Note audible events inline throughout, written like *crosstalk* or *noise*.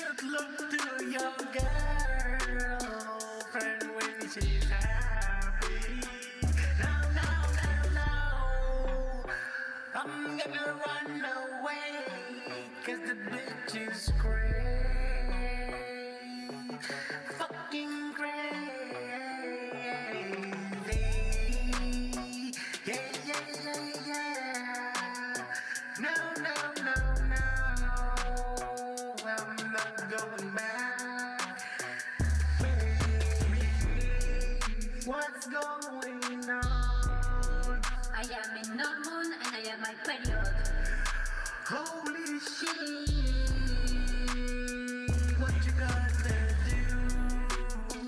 should look to your girlfriend when she's happy. Now, now, now, now, I'm gonna run away, cause the bitch is crazy. What's going on? I am in Norman and I have my period. Holy shit! What you gonna do?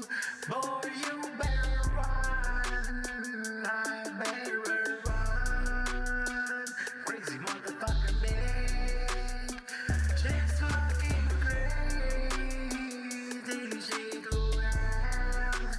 Boy, you better run. I better run. Crazy motherfucker, man. She's fucking crazy. She go out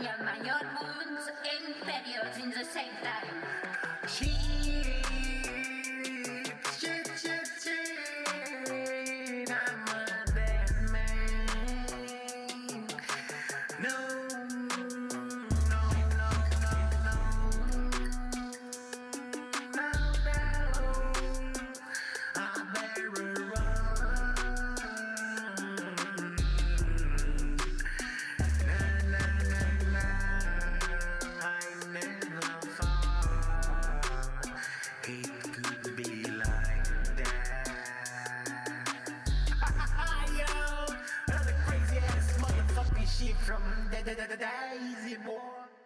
I have my hormones and periods in the same time. *laughs* shit from the, the, the, the Daisy Boy.